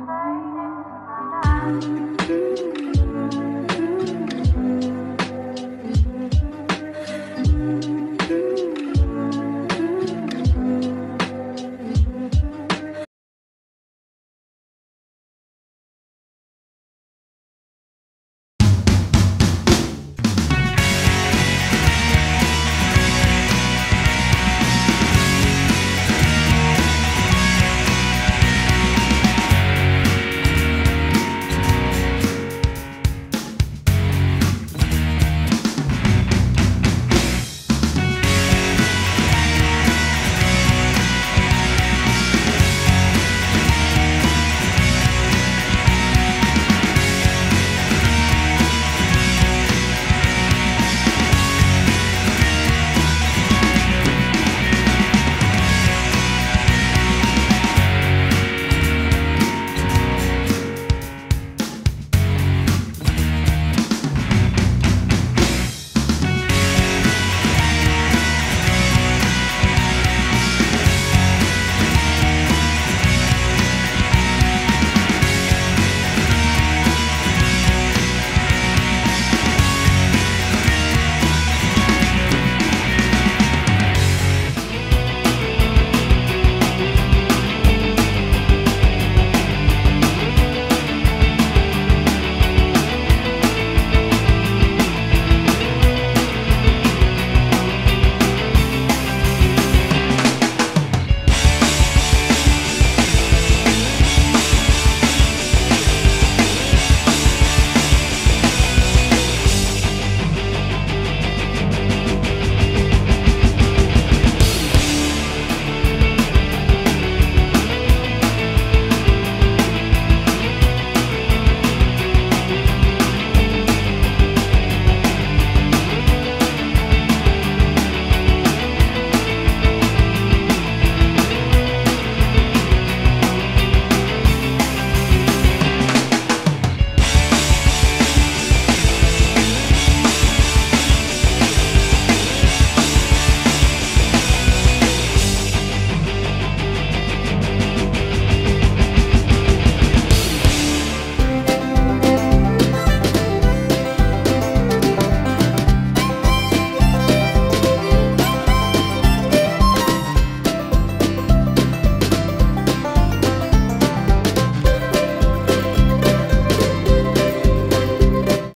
I